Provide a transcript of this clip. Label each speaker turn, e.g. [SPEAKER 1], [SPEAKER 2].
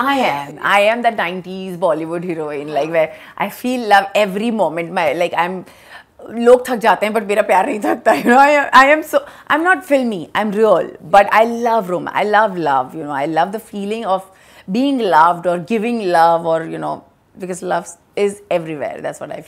[SPEAKER 1] I am. I am that 90s Bollywood heroine, like where I feel love every moment. My like I'm लोग थक जाते हैं but मेरा प्यार नहीं थकता you know I I am so I am not filmi I am real but I love Rome I love love you know I love the feeling of being loved और giving love और you know because love is everywhere that's what I